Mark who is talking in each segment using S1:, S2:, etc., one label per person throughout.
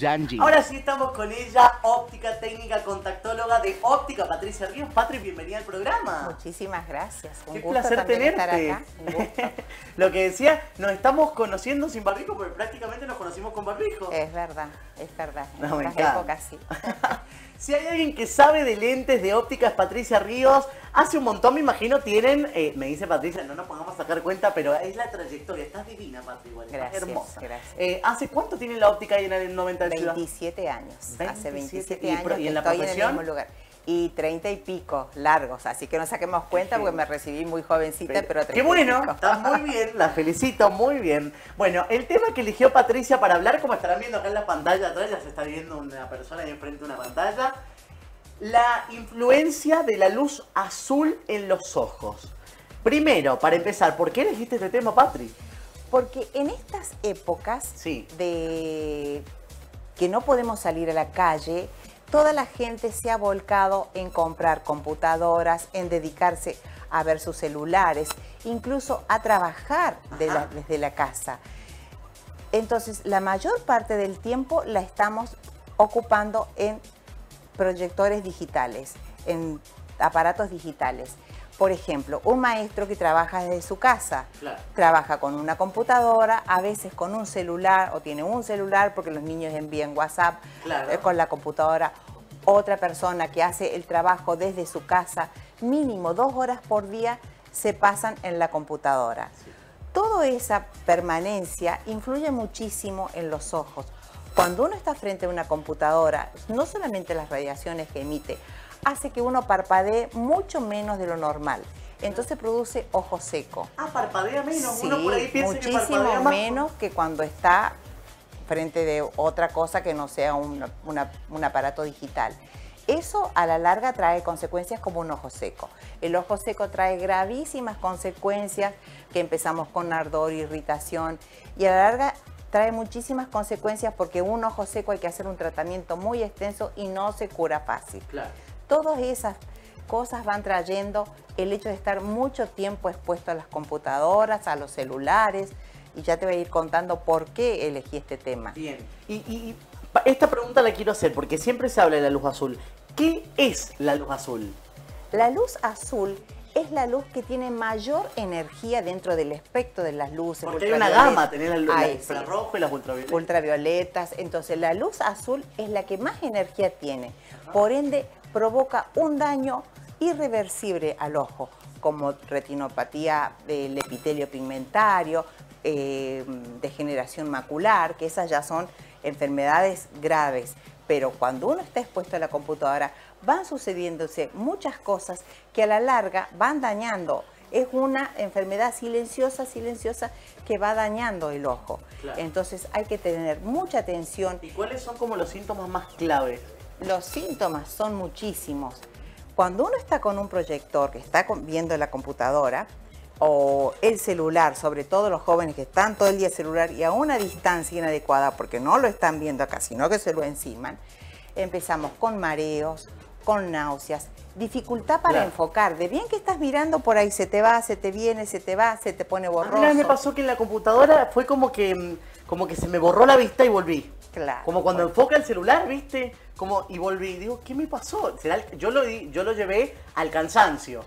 S1: Yanji.
S2: Ahora sí estamos con ella, óptica técnica contactóloga de óptica Patricia Ríos. Patri, bienvenida al programa.
S3: Muchísimas gracias. Un
S2: Qué
S3: gusto
S2: placer tenerte.
S3: estar acá. Un gusto.
S2: Lo que decía, nos estamos conociendo sin barbijo, porque prácticamente nos conocimos con barbijo.
S3: Es verdad, es verdad. En
S2: No, me
S3: épocas sí.
S2: Si hay alguien que sabe de lentes de óptica es Patricia Ríos. Hace un montón, me imagino, tienen, eh, me dice Patricia, no nos pongamos a sacar cuenta, pero es la trayectoria. Estás divina, Patri, igual. estás hermosa.
S3: gracias.
S2: Eh, ¿Hace cuánto tiene la óptica ahí en el 90 de Ciudad?
S3: 27 años. Hace
S2: 27
S3: 27
S2: y
S3: años
S2: y
S3: que
S2: en la
S3: estoy en el
S2: profesión?
S3: mismo lugar. Y 30 y pico largos, así que no saquemos cuenta porque me recibí muy jovencita, pero, 30
S2: Qué
S3: y
S2: bueno,
S3: pico.
S2: está muy bien, la felicito, muy bien. Bueno, el tema que eligió Patricia para hablar, como estarán viendo acá en la pantalla atrás, ya se está viendo una persona ahí enfrente de una pantalla, la influencia de la luz azul en los ojos. Primero, para empezar, ¿por qué elegiste este tema, Patri?
S3: Porque en estas épocas
S2: Sí.
S3: de que no podemos salir a la calle, toda la gente se ha volcado en comprar computadoras, en dedicarse a ver sus celulares, incluso a trabajar de la- desde la casa. Entonces, la mayor parte del tiempo la estamos ocupando en proyectores digitales, en aparatos digitales. Por ejemplo, un maestro que trabaja desde su casa,
S2: Claro.
S3: trabaja con una computadora, a veces con un celular o tiene un celular porque los niños envían WhatsApp
S2: Claro.
S3: eh, con la computadora. Otra persona que hace el trabajo desde su casa, mínimo dos horas por día se pasan en la computadora. Toda esa permanencia influye muchísimo en los ojos. Cuando uno está frente a una computadora, no solamente las radiaciones que emite, hace que uno parpadee mucho menos de lo normal. Entonces produce ojo seco.
S2: Ah, parpadea menos.
S3: Sí,
S2: Uno por ahí piensa
S3: muchísimo menos que cuando está frente de otra cosa que no sea un, una- un aparato digital. Eso a la larga trae consecuencias como un ojo seco. El ojo seco trae gravísimas consecuencias que empezamos con ardor, irritación y a la larga trae muchísimas consecuencias porque un ojo seco hay que hacer un tratamiento muy extenso y no se cura fácil.
S2: Claro.
S3: Todas esas cosas van trayendo el hecho de estar mucho tiempo expuesto a las computadoras, a los celulares, y ya te voy a ir contando por qué elegí este tema.
S2: Bien. Y, esta pregunta la quiero hacer porque siempre se habla de la luz azul. ¿Qué es la luz azul?
S3: La luz azul es la luz que tiene mayor energía dentro del espectro de las luces.
S2: Porque hay una gama, tenés la,
S3: Ay, sí.
S2: infrarrojo y las ultravioletas.
S3: ultravioletas. Entonces la luz azul es la que más energía tiene. Por ende, provoca un daño irreversible al ojo, como retinopatía del epitelio pigmentario, eh, degeneración macular, que esas ya son enfermedades graves. Pero cuando uno está expuesto a la computadora, van sucediéndose muchas cosas que a la larga van dañando. Es una enfermedad silenciosa, silenciosa, que va dañando el ojo.
S2: Claro.
S3: Entonces hay que tener mucha atención.
S2: ¿Y cuáles son como los síntomas más claves?
S3: Los síntomas son muchísimos. Cuando uno está con un proyector que está viendo la computadora o el celular, sobre todo los jóvenes que están todo el día celular y a una distancia inadecuada porque no lo están viendo acá, sino que se lo enciman, empezamos con mareos, con náuseas, dificultad para
S2: Claro.
S3: enfocar. De bien que estás mirando por ahí, se te va, se te viene, se te va, se te pone
S2: A mí
S3: borroso.
S2: una vez me pasó que en la computadora fue como que, como que se me borró la vista y volví.
S3: Claro.
S2: Como cuando enfoca el celular, ¿viste? Como, y volví. Digo, ¿qué me pasó? ¿Será el- yo, lo, di- yo lo llevé al cansancio.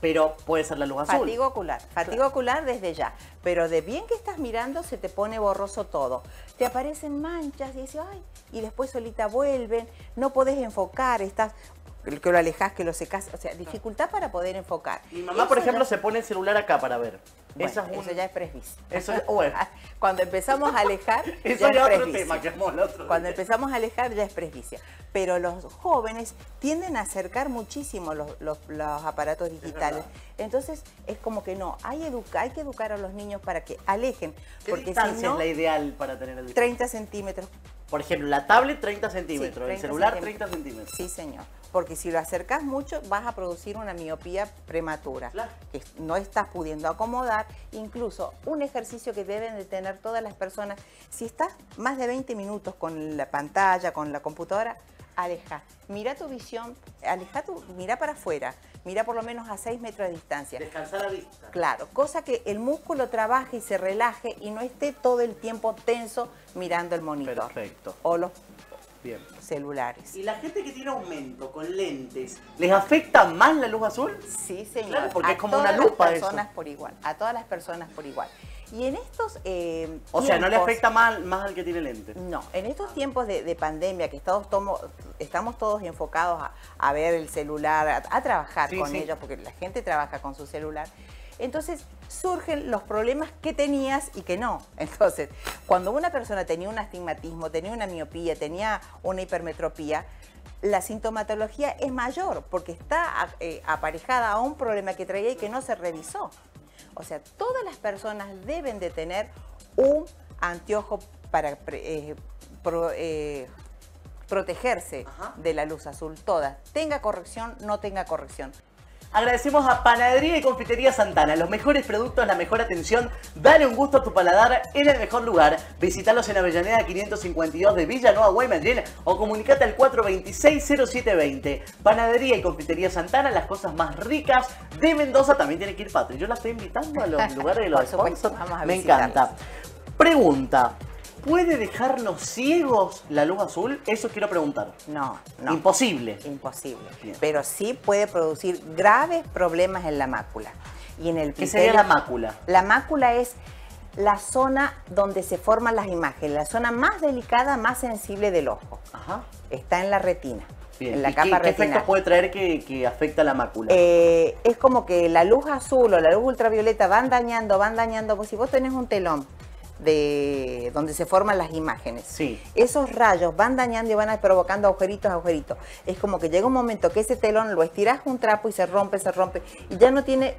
S2: Pero puede ser la luz azul.
S3: Fatiga ocular, fatiga ocular desde ya. Pero de bien que estás mirando se te pone borroso todo. Te aparecen manchas y dices, ay, y después solita vuelven, no podés enfocar, estás que lo alejas, que lo secas, o sea, dificultad para poder enfocar.
S2: Mi mamá, por ejemplo,
S3: ya-
S2: se pone el celular acá para ver.
S3: bueno,
S2: Eso es un-
S3: eso ya es presbicia.
S2: Eso es- bueno.
S3: Cuando empezamos a alejar,
S2: Eso
S3: ya es
S2: otro
S3: presbicia.
S2: tema que otro
S3: Cuando
S2: día.
S3: empezamos a alejar ya es presbicia. Pero los jóvenes tienden a acercar muchísimo los, los- los aparatos digitales. Entonces es como que no, hay, educa, hay que educar a los niños para que alejen.
S2: ¿Qué
S3: porque si
S2: distancia
S3: no,
S2: es la ideal para tener el
S3: 30 centímetros.
S2: Por ejemplo, la tablet 30
S3: Sí,
S2: centímetros, el
S3: 30
S2: celular
S3: centímetros.
S2: 30 centímetros.
S3: Sí, señor. Porque si lo acercas mucho, vas a producir una miopía prematura,
S2: Claro.
S3: que no estás pudiendo acomodar. Incluso un ejercicio que deben de tener todas las personas, si estás más de 20 minutos con la pantalla, con la computadora, aleja. Mira tu visión, aleja tu, mira para afuera. mira por lo menos a 6 metros de distancia.
S2: Descansar la vista.
S3: Claro, cosa que el músculo trabaje y se relaje y no esté todo el tiempo tenso mirando el monitor.
S2: Perfecto.
S3: O los
S2: Bien.
S3: celulares.
S2: ¿Y la gente que tiene aumento con lentes, les afecta más la luz azul?
S3: Sí, señor.
S2: Claro, porque
S3: a
S2: es como una
S3: todas
S2: lupa
S3: las
S2: eso.
S3: personas por igual. A todas las personas por igual. Y en estos eh,
S2: O sea, no le afecta más, más al que tiene lentes.
S3: No, en estos tiempos de, de pandemia que estamos, tomo- estamos todos enfocados a, a ver el celular, a, a trabajar
S2: Sí,
S3: con
S2: sí.
S3: ellos, porque la gente trabaja con su celular, entonces surgen los problemas que tenías y que no. Entonces, cuando una persona tenía un astigmatismo, tenía una miopía, tenía una hipermetropía, la sintomatología es mayor porque está eh, aparejada a un problema que traía y que no se revisó. O sea, todas las personas deben de tener un anteojo para eh, pro- eh, protegerse
S2: Ajá.
S3: de la luz azul, todas. Tenga corrección, no tenga corrección.
S2: Agradecemos a Panadería y Confitería Santana, los mejores productos, la mejor atención. Dale un gusto a tu paladar en el mejor lugar. Visítalos en Avellaneda 552 de Villanueva, Guaymallén o comunicate al 426-0720. Panadería y Confitería Santana, las cosas más ricas de Mendoza. También tiene que ir Patri. Yo la estoy invitando a los lugares de los sponsors. Me encanta. Pregunta. ¿Puede dejarnos ciegos la luz azul? Eso quiero preguntar.
S3: No, no.
S2: Imposible.
S3: Imposible.
S2: Bien.
S3: Pero sí puede producir graves problemas en la mácula. Y en el
S2: ¿Qué sería la mácula?
S3: La mácula es la zona donde se forman las imágenes, la zona más delicada, más sensible del ojo.
S2: Ajá.
S3: Está en la retina,
S2: Bien.
S3: en la
S2: ¿Y
S3: capa
S2: qué, qué efectos puede traer que, que afecta a la mácula?
S3: Eh, es como que la luz azul o la luz ultravioleta van dañando, van dañando. Pues si vos tenés un telón de donde se forman las imágenes,
S2: Sí.
S3: esos rayos van dañando y van provocando agujeritos, agujeritos. Es como que llega un momento que ese telón lo estirás un trapo y se rompe, se rompe y ya no tiene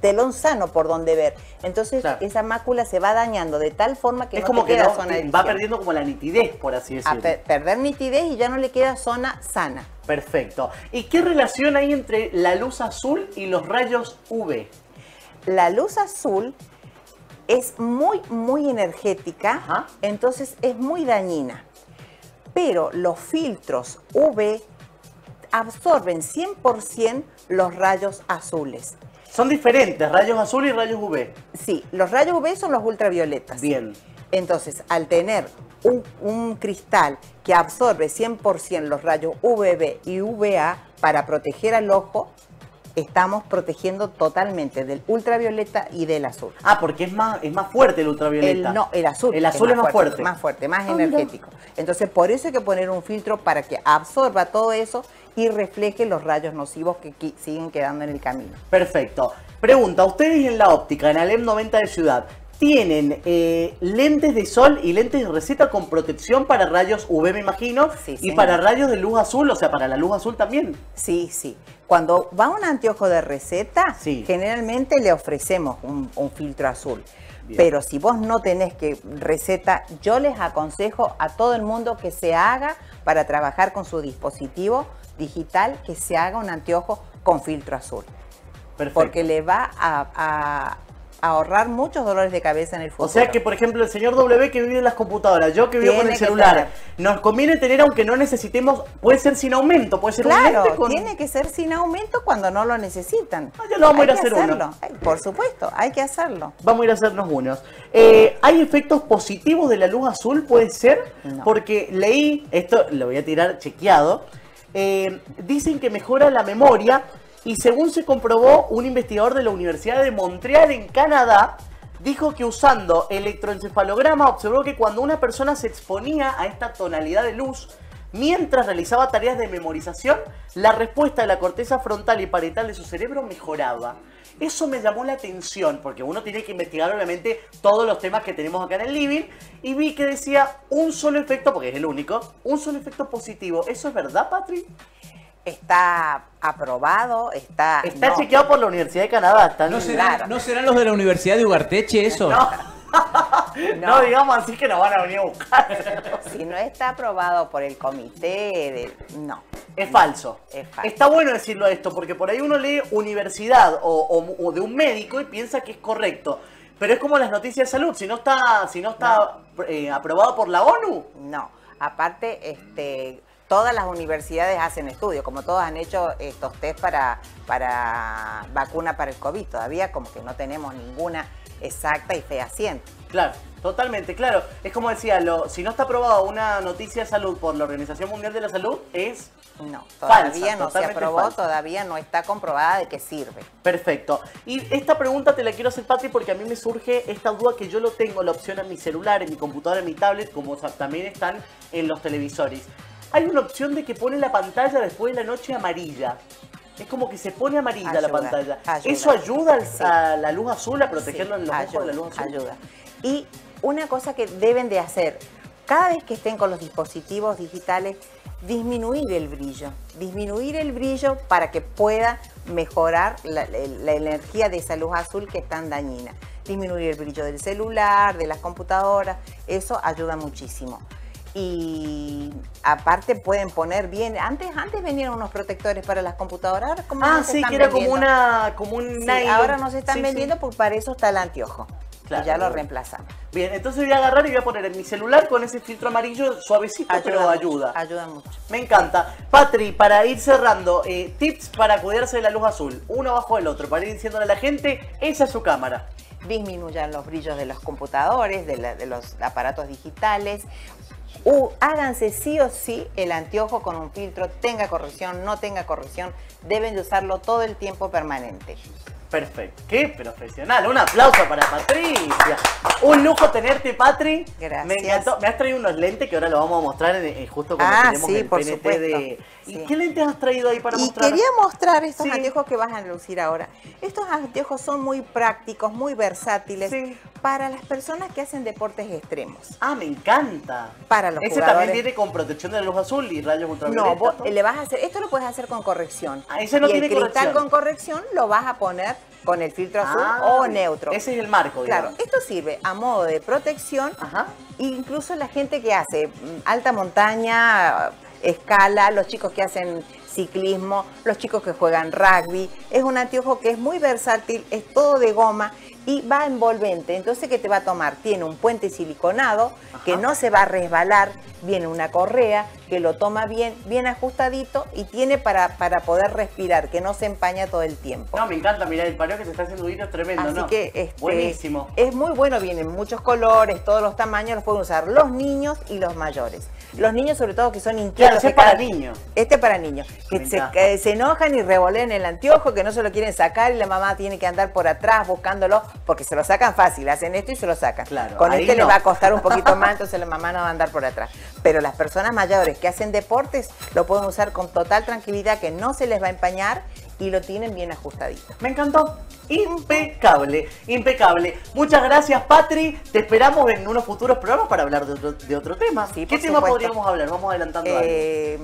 S3: telón sano por donde ver. Entonces
S2: Claro.
S3: esa mácula se va dañando de tal forma que
S2: es
S3: no
S2: como
S3: te
S2: que
S3: queda
S2: no-
S3: zona de
S2: va perdiendo como la nitidez, por así
S3: a
S2: decirlo.
S3: per- perder nitidez y ya no le queda zona sana.
S2: Perfecto. ¿Y qué relación hay entre la luz azul y los rayos UV?
S3: La luz azul es muy, muy energética,
S2: Ajá.
S3: entonces es muy dañina. Pero los filtros UV absorben 100% los rayos azules.
S2: Son diferentes, rayos azul y rayos UV.
S3: Sí, los rayos UV son los ultravioletas.
S2: Bien.
S3: Entonces, al tener un, un cristal que absorbe 100% los rayos UVB y UVA para proteger al ojo, estamos protegiendo totalmente del ultravioleta y del azul.
S2: Ah, porque es más, es más fuerte el ultravioleta.
S3: El, no, el azul.
S2: El azul es más fuerte.
S3: Más fuerte, más
S2: Ah, mira.
S3: energético. Entonces, por eso hay que poner un filtro para que absorba todo eso y refleje los rayos nocivos que siguen quedando en el camino.
S2: Perfecto. Pregunta, ustedes en la óptica, en Alem 90 de Ciudad, ¿tienen eh, lentes de sol y lentes de receta con protección para rayos UV, me imagino?
S3: Sí,
S2: y
S3: señor.
S2: para rayos de luz azul, o sea, para la luz azul también.
S3: Sí, sí. Cuando va un anteojo de receta,
S2: Sí.
S3: generalmente le ofrecemos un, un filtro azul.
S2: Bien.
S3: Pero si vos no tenés que receta, yo les aconsejo a todo el mundo que se haga para trabajar con su dispositivo digital, que se haga un anteojo con filtro azul.
S2: Perfecto.
S3: Porque le va a, a- a ahorrar muchos dolores de cabeza en el futuro.
S2: O sea que, por ejemplo, el señor W que vive en las computadoras, yo que vivo con
S3: Tiene
S2: el
S3: que
S2: celular, nos conviene tener, aunque no necesitemos, puede ser sin aumento, puede ser un
S3: Claro,
S2: con...
S3: tiene que ser sin aumento cuando no lo necesitan.
S2: Ah, ya lo vamos a ir a hacer uno.
S3: hacerlo. Por supuesto, hay que hacerlo.
S2: Vamos a ir a hacernos unos. Eh, ¿Hay efectos positivos de la luz azul? ¿Puede ser?
S3: No.
S2: Porque leí, esto lo voy a tirar chequeado, eh, dicen que mejora la memoria y según se comprobó, un investigador de la Universidad de Montreal en Canadá dijo que usando electroencefalograma observó que cuando una persona se exponía a esta tonalidad de luz, mientras realizaba tareas de memorización, la respuesta de la corteza frontal y parietal de su cerebro mejoraba. Eso me llamó la atención, porque uno tiene que investigar obviamente todos los temas que tenemos acá en el living, y vi que decía un solo efecto, porque es el único, un solo efecto positivo. ¿Eso es verdad, Patri?
S3: Está aprobado, está...
S2: Está
S3: no.
S2: chequeado por la Universidad de Canadá.
S1: ¿No serán,
S3: Claro.
S1: ¿No serán los de la Universidad de Ugarteche eso?
S2: No.
S3: No.
S2: No digamos así que nos van a venir a buscar.
S3: Si no está aprobado por el comité, de... no.
S2: Es falso.
S3: Es falso.
S2: Está bueno decirlo esto, porque por ahí uno lee universidad o, o- o de un médico y piensa que es correcto. Pero es como las noticias de salud, si no está, si no está eh, aprobado por la ONU.
S3: No. Aparte, este, todas las universidades hacen estudios, como todos han hecho estos test para, para vacuna para el COVID. Todavía como que no tenemos ninguna exacta y fehaciente.
S2: Claro, totalmente, claro. Es como decía, lo, si no está aprobada una noticia de salud por la Organización Mundial de la Salud, es
S3: No, todavía
S2: Falsa,
S3: no se aprobó,
S2: falsa.
S3: todavía no está comprobada de que sirve.
S2: Perfecto. Y esta pregunta te la quiero hacer, Patri, porque a mí me surge esta duda que yo lo tengo, la opción en mi celular, en mi computadora, en mi tablet, como también están en los televisores. Hay una opción de que pone la pantalla después de la noche amarilla. Es como que se pone amarilla la pantalla.
S3: ayuda.
S2: ¿Eso ayuda al-
S3: Sí.
S2: a la luz azul, a protegerlo
S3: Sí,
S2: en los ojos
S3: ayuda,
S2: de la luz azul?
S3: ayuda. Y una cosa que deben de hacer, cada vez que estén con los dispositivos digitales, disminuir el brillo. Disminuir el brillo para que pueda mejorar la, la- la energía de esa luz azul que es tan dañina. Disminuir el brillo del celular, de las computadoras, eso ayuda muchísimo. Y aparte pueden poner bien, antes antes venían unos protectores para las computadoras, ahora como
S2: Ah,
S3: no
S2: sí, que era como
S3: vendiendo.
S2: una como un
S3: Sí, ahora no se están
S2: Sí, sí.
S3: vendiendo porque para eso está el anteojo.
S2: Claro.
S3: Y ya lo reemplazamos.
S2: Bien, entonces voy a agarrar y voy a poner en mi celular con ese filtro amarillo suavecito, pero
S3: mucho,
S2: ayuda.
S3: Ayuda mucho.
S2: Me encanta. Patri, para ir cerrando, eh, tips para cuidarse de la luz azul, uno abajo del otro, para ir diciéndole a la gente, esa es su cámara.
S3: Disminuyan los brillos de los computadores, de, la- de los aparatos digitales. U, háganse sí o sí el anteojo con un filtro, tenga corrección, no tenga corrección. Deben de usarlo todo el tiempo permanente.
S2: Perfecto. Qué profesional. Un aplauso para Patricia. Un lujo tenerte, Patri.
S3: Gracias.
S2: Me encantó. Me has traído unos lentes que ahora lo vamos a mostrar en- en- justo cuando
S3: Ah,
S2: tenemos
S3: sí,
S2: el
S3: por
S2: PNT
S3: supuesto.
S2: de. ¿Y
S3: Sí.
S2: qué lentes has traído ahí para
S3: Y
S2: mostrar?
S3: quería mostrar estos
S2: Sí.
S3: anteojos que vas a lucir ahora. Estos anteojos son muy prácticos, muy versátiles
S2: Sí.
S3: Para las personas que hacen deportes extremos.
S2: Ah, me encanta.
S3: Para los
S2: Ese
S3: jugadores.
S2: también viene con protección de la luz azul y rayos
S3: No,
S2: ultravioleta.
S3: vos le vas a hacer, esto lo puedes hacer con corrección.
S2: Ah, ese no
S3: y
S2: tiene
S3: el cristal
S2: corrección.
S3: con corrección lo vas a poner con el filtro azul
S2: Ah,
S3: o neutro.
S2: Ese es el marco,
S3: Claro,
S2: digamos.
S3: esto sirve a modo de protección.
S2: Ajá.
S3: Incluso la gente que hace mm, alta montaña, escala, los chicos que hacen ciclismo, los chicos que juegan rugby. Es un anteojo que es muy versátil, es todo de goma y va envolvente. Entonces, ¿qué te va a tomar? Tiene un puente siliconado que no se va a resbalar, viene una correa que lo toma bien, bien ajustadito y tiene para, para poder respirar, que no se empaña todo el tiempo.
S2: No, me encanta, mirá, el pareo que se está haciendo Guido es tremendo,
S3: Así
S2: ¿no?
S3: que este,
S2: Buenísimo.
S3: es muy bueno, vienen muchos colores, todos los tamaños, los pueden usar los niños y los mayores. Los niños sobre todo que son inquietos.
S2: Claro, ese
S3: que
S2: es para niños.
S3: Este es para niños, se, que se enojan y revolean el anteojo, que no se lo quieren sacar y la mamá tiene que andar por atrás buscándolo, porque se lo sacan fácil, hacen esto y se lo sacan.
S2: Claro,
S3: Con este
S2: no.
S3: le va a costar un poquito más, entonces la mamá no va a andar por atrás. Pero las personas mayores que hacen deportes lo pueden usar con total tranquilidad, que no se les va a empañar y lo tienen bien ajustadito.
S2: Me encantó. Impecable, impecable. Muchas gracias, Patri. Te esperamos en unos futuros programas para hablar de otro, de otro tema.
S3: Sí,
S2: ¿Qué tema
S3: supuesto.
S2: podríamos hablar? Vamos adelantando algo.
S3: Eh,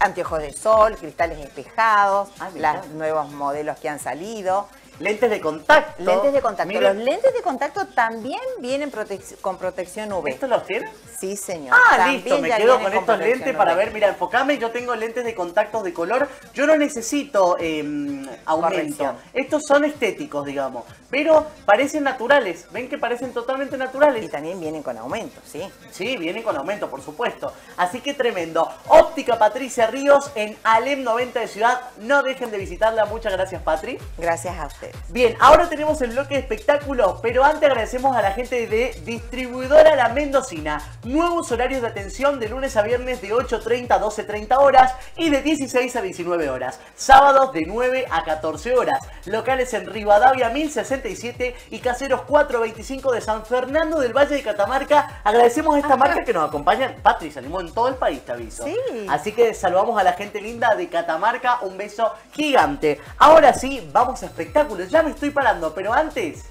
S3: anteojos de sol, cristales espejados,
S2: Ah,
S3: los nuevos modelos que han salido.
S2: Lentes de contacto.
S3: Lentes de contacto.
S2: Mira,
S3: Los lentes de contacto también vienen protec- con protección UV.
S2: ¿Estos los tienen?
S3: Sí, señor.
S2: Ah,
S3: También
S2: listo, me quedo con estos lentes para ver. Mira, enfocame, yo tengo lentes de contactos de color. Yo no necesito eh, aumento.
S3: Corrección.
S2: Estos son estéticos, digamos. Pero parecen naturales. ¿Ven que parecen totalmente naturales?
S3: Y también vienen con aumento, sí.
S2: Sí, vienen con aumento, por supuesto. Así que tremendo. Óptica Patricia Ríos en Alem 90 de Ciudad. No dejen de visitarla. Muchas gracias, Patri.
S3: Gracias a ustedes.
S2: Bien, ahora tenemos el bloque de espectáculos, pero antes agradecemos a la gente de Distribuidora La Mendocina. Nuevos horarios de atención de lunes a viernes de 8.30 a 12.30 horas y de 16 a 19 horas. Sábados de 9 a 14 horas. Locales en Rivadavia 1067 y Caseros 425 de San Fernando del Valle de Catamarca. Agradecemos a esta marca que nos acompaña. Patri, salimos en todo el país, te aviso.
S3: Sí.
S2: Así que saludamos a la gente linda de Catamarca. Un beso gigante. Ahora sí, vamos a espectáculos. Ya me estoy parando, pero antes